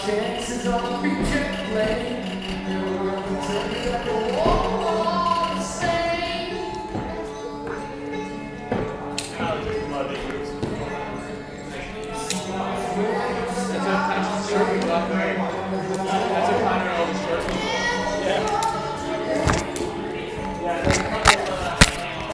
Chances on future play. Never will continue like a walk on the same. That's a kind of shirt